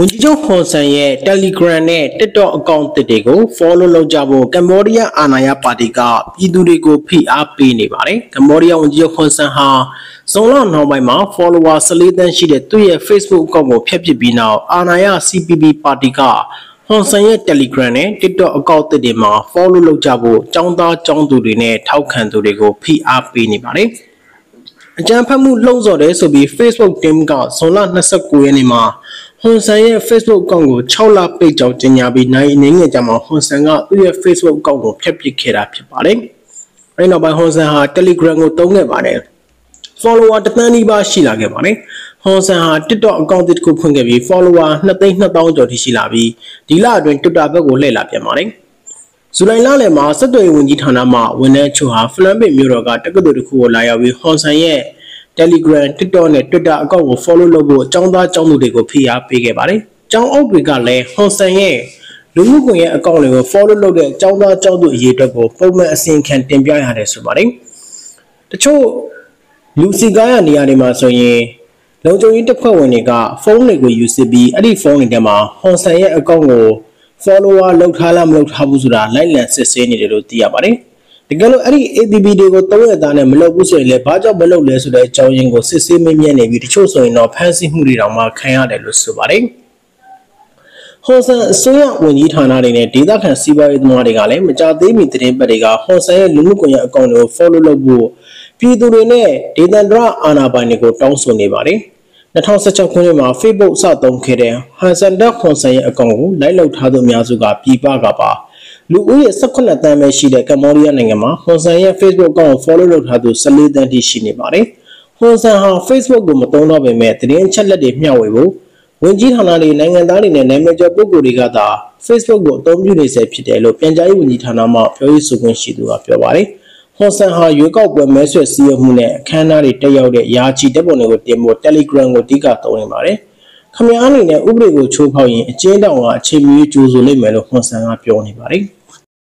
ဝန်ကြီးချုပ်ဟွန်ဆန်ရဲ့ Telegram နဲ့ TikTok အကောင့်တွေကို follow လုပ်ကြဖို့ကမ္ဘောဒီးယားအာဏာရပါတီကပြည်သူတွေကိုဖိအားပေးနေပါတယ်။ကမ္ဘောဒီးယားဝန်ကြီးချုပ်ဟွန်ဆန်ဟာဇွန်လနောက်ပိုင်းမှာ follower 14သန်းရှိတဲ့သူ့ရဲ့ Facebook အကောင့်ကိုဖျက်ပစ်ပြီးနောက်အာဏာရ CPP ပါတီကဟွန်ဆန်ရဲ့ Telegram နဲ့ TikTok အကောင့်တွေမှာ follow လုပ်ကြဖို့ចောင်းသားចောင်းသူတွေနဲ့ထောက်ခံသူတွေကိုဖိအားပေးနေပါတယ်။အကြံဖတ်မှုလှုံ့ဆော်တယ်ဆိုပြီး Facebook team ကဇွန်လ29ရက်နေ့မှာ ဟွန်ဆန်ရဲ့ Facebook အကောင့်ကို6လပိတ်ကြောင်းကြေညာပြီးနိုင်အနေငယ်ကြမှာဟွန်ဆန်ကသူ့ရဲ့ Facebook အကောင့်ကိုဖျက်ပစ်ခဲ့တာဖြစ်ပါတယ်။အဲဒီနောက်ပိုင်းဟွန်ဆန်ဟာ Telegram ကိုသုံးခဲ့ပါတယ်။ follower တသန်းနီးပါးရှိလာခဲ့ပါတယ်။ဟွန်ဆန်ဟာ TikTok အကောင့်တစ်ခုဖွင့်ခဲ့ပြီး follower 2,200,000ကျော်ထိရှိလာပြီးဒီလအတွင်း Twitter ဘက်ကိုလှည့်လာပြန်ပါတယ်။ဇူလိုင်လလယ်မှာစက်သွေးဝန်ကြီးဌာနမှဝန်ထမ်းချို့ဟာဖလန်ပင်မြို့တော်ကတက္ကသိုလ်တစ်ခုကိုလာရောက်ပြီးဟွန်ဆန်ရဲ့ Telegram, TikTok နဲ့ Twitter အကောင့်ကို follow လုပ်ဖို့အကြောင်းသားအကြောင်းသူတွေကိုဖိအားပေးခဲ့ပါတယ်။အကြောင်းအုပ်တွေကလည်း Honson ရဲ့လူမှုကွန်ရက်အကောင့်တွေကို follow လုပ်တဲ့အကြောင်းသားအကြောင်းသူအရေးအတွက်ကိုပုံမှန်အစီအခံတင်ပြရတယ်ဆိုပါတယ်။တချို့လူစီကားရနေရာတွေမှာဆိုရင်လုံခြုံရေးတပ်ဖွဲ့ဝင်တွေကဖုန်းတွေကိုယူစစ်ပြီးအဲ့ဒီဖုန်းတွေထဲမှာ Honson ရဲ့အကောင့်ကို follower လောက်ထားလားမလောက်ထားဘူးဆိုတာလိုက်လံစစ်ဆေးနေတယ်လို့သိရပါတယ်။ တကယ်လို့အဲ့ဒီ ADB တွေကိုသုံးရတာနဲ့မလုပ်ဘူးဆိုရင်လည်းဘာကြောင့်မလုပ်လဲဆိုတဲ့အကြောင်းရင်းကိုစစ်ဆေးမေးမြန်းနေပြီးတချို့ဆိုရင်တော့ဖမ်းဆီးမှုတွေတောင်မှခံရတယ်လို့ဆိုပါတယ်ဟွန်ဆန်အစိုးရဝန်ကြီးဌာနတွေနဲ့ဒေသခံစီးပွားရေးသမားတွေကလည်းမကြသေးမီသတင်းပတ်တွေကဟွန်ဆန်ရဲ့လူမှုကွန်ရက်အကောင့်တွေကို follow လုပ်ဖို့ပြည်သူတွေနဲ့ဒေသန္တရအာဏာပိုင်တွေကိုတောင်းဆိုနေပါတယ်2016ခုနှစ်မှာ Facebook စသုံးခဲ့တဲ့ Hansen Duck Honsen ရဲ့အကောင့်ကိုလိုက်လုပ်ထားသူအများစုကပြည်ပကပါ လူဦးရေ18တန်းပဲရှိတဲ့ကမ္ဘောဒီးယားနိုင်ငံမှာဟွန်ဆန်ရဲ့ Facebook အကောင့်ကို follow လုပ်ထားသူ14တန်းထိရှိနေပါတယ်။ဟွန်ဆန်ဟာ Facebook ကိုမသုံးတော့ပေမဲ့သတင်းအချက်လက်တွေမျှဝေဖို့ဝင်ကြီးဌာနတွေနိုင်ငံသားတွေနဲ့နာမည်ကျော်ပုဂ္ဂိုလ်တွေကသာ Facebook ကိုအသုံးပြုနေစေဖြစ်တယ်လို့ပြန်ကြားရေးဝန်ကြီးဌာနမှပြောရေးဆိုခွင့်ရှိသူကပြောပါတယ်။ဟွန်ဆန်ဟာရွေးကောက်ပွဲမဲဆွယ်စည်းရုံးမှုနဲ့အခမ်းအနားတွေတက်ရောက်တဲ့ရာချီတပ်ပေါ်တွေကိုတင်ဖို့ Telegram ကိုအဓိကသုံးနေပါတယ်။ခမည်းအနေနဲ့ဥပဒေကိုချိုးဖောက်ရင်အကျဉ်းတောင်ကအချိန်မီကြိုးဆိုလိမ့်မယ်လို့ဟွန်ဆန်ကပြောနေပါတယ်။